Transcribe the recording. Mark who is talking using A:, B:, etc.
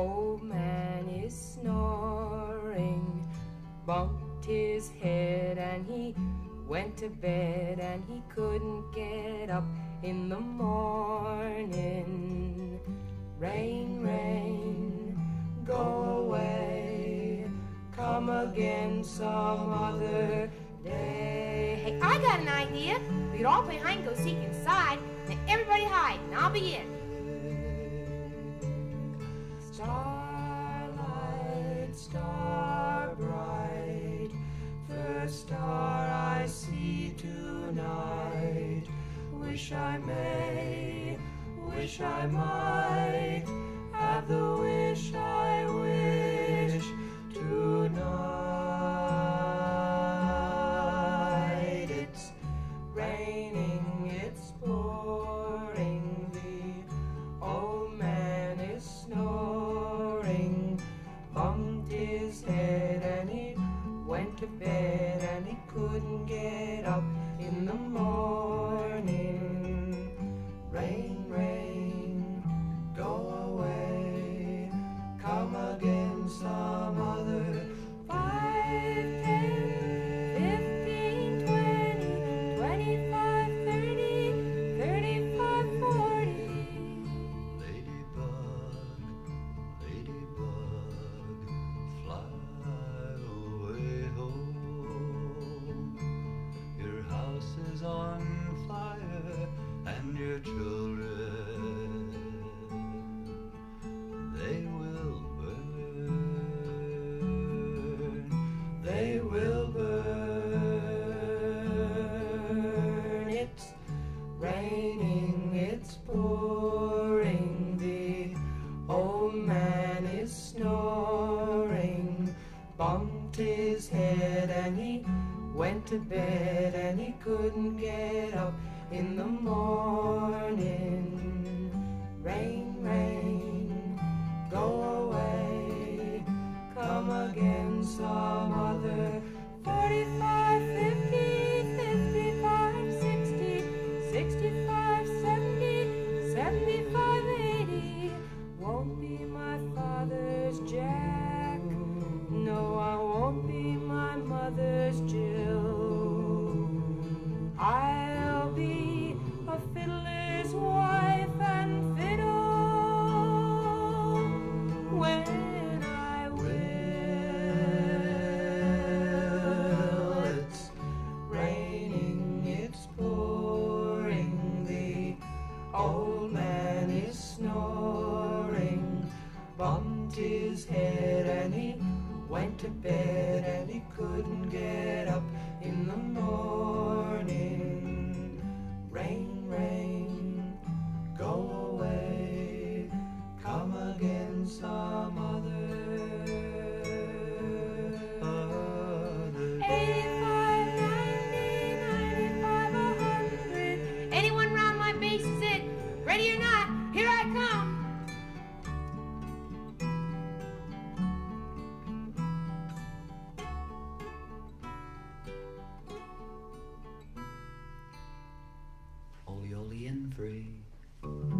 A: old man is snoring, bumped his head and he went to bed and he couldn't get up in the morning. Rain, rain, go away, come again some other day.
B: Hey, I got an idea. We'd all play hide and go seek inside, and everybody hide, and I'll be in.
A: Starlight, star bright, first star I see tonight. Wish I may, wish I might have the wish I wish tonight. Went to bed and he couldn't get up in the morning. Raining, it's pouring, the old man is snoring. Bumped his head and he went to bed and he couldn't get up in the morning. Rain, rain, go away, come again some other 35, mother's Jill. I'll be a fiddler's wife and fiddle when I will. It's raining, it's pouring, the old man is snoring. Bumped his head went to bed and he couldn't get
C: free.